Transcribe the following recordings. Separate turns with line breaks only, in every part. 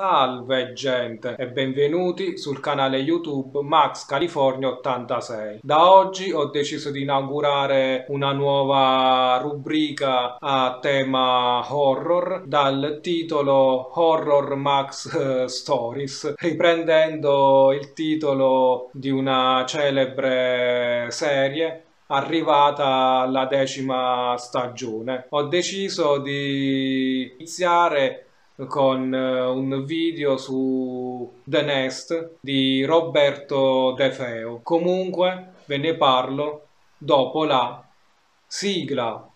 Salve gente e benvenuti sul canale YouTube Max California 86. Da oggi ho deciso di inaugurare una nuova rubrica a tema horror dal titolo Horror Max eh, Stories, riprendendo il titolo di una celebre serie arrivata alla decima stagione. Ho deciso di iniziare con eh, un video su The Nest di Roberto De Feo. Comunque ve ne parlo dopo la sigla.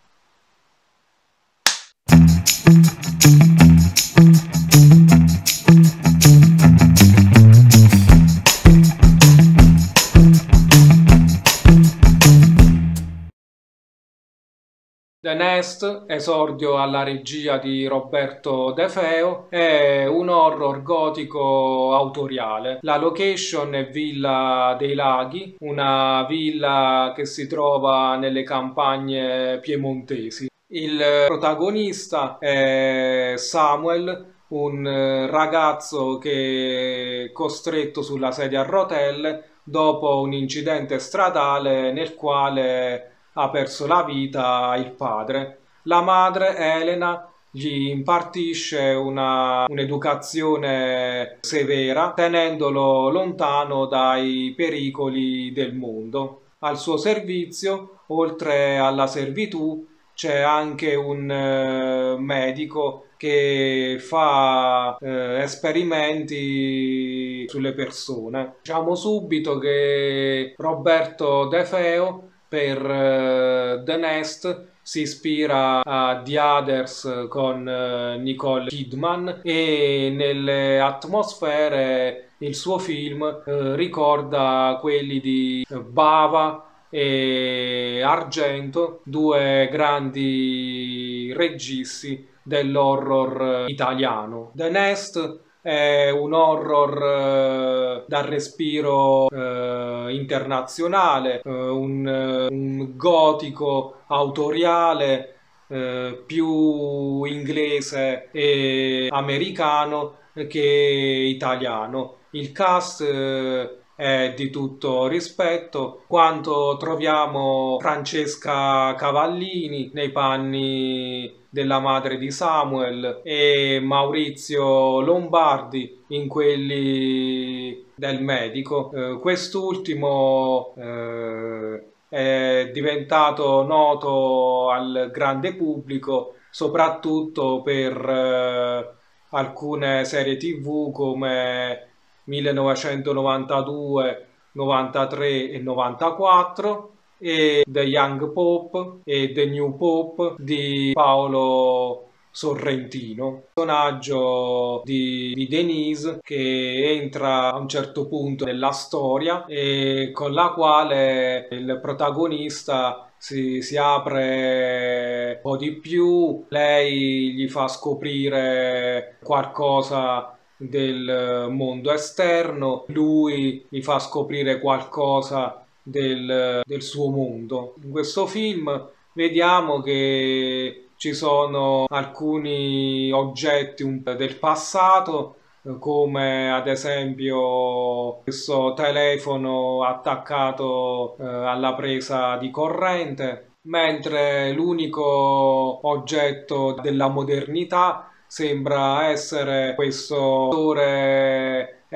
The Nest, esordio alla regia di Roberto De Feo, è un horror gotico autoriale. La location è Villa dei Laghi, una villa che si trova nelle campagne piemontesi. Il protagonista è Samuel, un ragazzo che è costretto sulla sedia a rotelle dopo un incidente stradale nel quale ha perso la vita il padre. La madre, Elena, gli impartisce una, un'educazione severa, tenendolo lontano dai pericoli del mondo. Al suo servizio, oltre alla servitù, c'è anche un eh, medico che fa eh, esperimenti sulle persone. Diciamo subito che Roberto De Feo per uh, The Nest si ispira a The Others con uh, Nicole Kidman e nelle atmosfere il suo film uh, ricorda quelli di Bava e Argento, due grandi registi dell'horror italiano. The Nest è un horror eh, dal respiro eh, internazionale, eh, un, un, gotico autoriale eh, più inglese e americano che italiano. Il cast eh, è di tutto rispetto quanto troviamo Francesca Cavallini nei panni della madre di Samuel e Maurizio Lombardi in quelli del medico. Eh, quest'ultimo eh, è diventato noto al grande pubblico soprattutto per eh, alcune serie tv come 1992, 93 e 94 e The Young Pope e The New Pope di Paolo Sorrentino, personaggio di, di, Denise che entra a un certo punto nella storia e con la quale il protagonista si, si apre un po' di più, lei gli fa scoprire qualcosa del mondo esterno, lui gli fa scoprire qualcosa del, del suo mondo. In questo film vediamo che ci sono alcuni oggetti del passato come ad esempio questo telefono attaccato eh, alla presa di corrente mentre l'unico oggetto della modernità sembra essere questo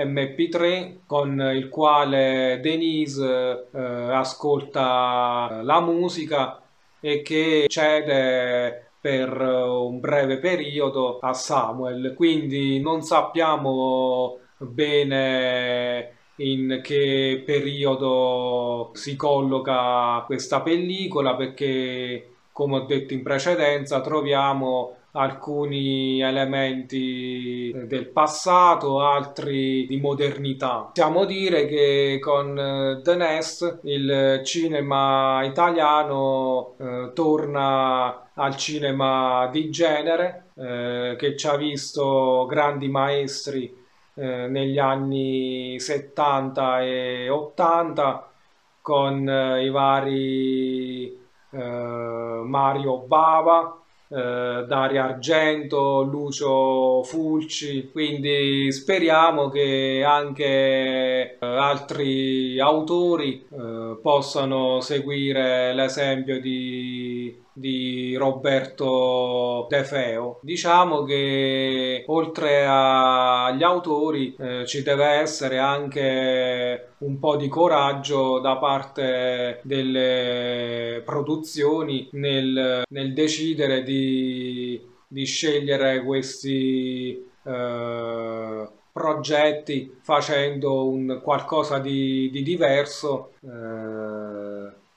MP3 con il quale Denise eh, ascolta la musica e che cede per un breve periodo a Samuel. Quindi non sappiamo bene in che periodo si colloca questa pellicola perché come ho detto in precedenza troviamo alcuni elementi del passato, altri di modernità. Possiamo dire che con eh, The Nest il cinema italiano eh, torna al cinema di genere eh, che ci ha visto grandi maestri eh, negli anni 70 e 80 con eh, i vari Mario Bava eh, Dario Argento, Lucio Fulci, quindi speriamo che anche eh, altri autori eh, possano seguire l'esempio di di Roberto De Feo. Diciamo che oltre agli autori eh, ci deve essere anche un po' di coraggio da parte delle produzioni nel, nel decidere di, di, scegliere questi eh, progetti facendo un qualcosa di, di diverso. Eh,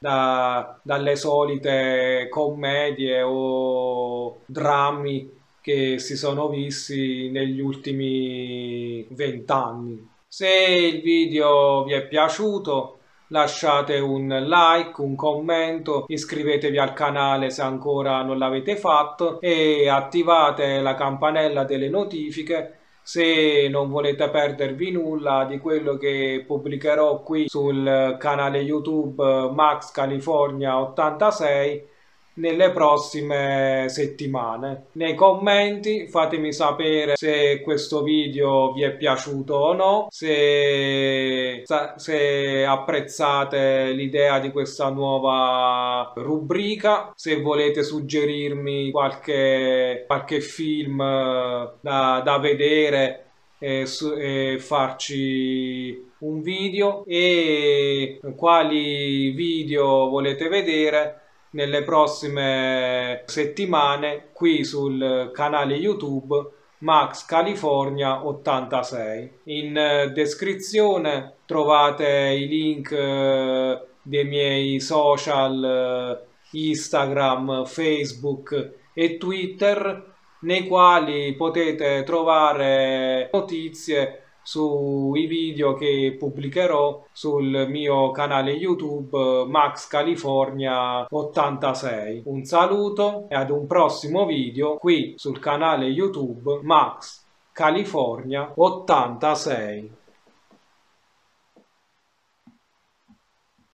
da, dalle solite commedie o drammi che si sono visti negli ultimi vent'anni. Se il video vi è piaciuto lasciate un like, un commento, iscrivetevi al canale se ancora non l'avete fatto e attivate la campanella delle notifiche se non volete perdervi nulla di quello che pubblicherò qui sul canale YouTube Max California 86 nelle prossime settimane. Nei commenti fatemi sapere se questo video vi è piaciuto o no, se, se apprezzate l'idea di questa nuova rubrica, se volete suggerirmi qualche, qualche film da, da vedere e, e farci un video e quali video volete vedere nelle prossime settimane qui sul canale YouTube Max California 86. In eh, descrizione trovate i link eh, dei miei social eh, Instagram, Facebook e Twitter nei quali potete trovare notizie sui video che pubblicherò sul mio canale YouTube Max California 86. Un saluto e ad un prossimo video qui sul canale YouTube Max California 86.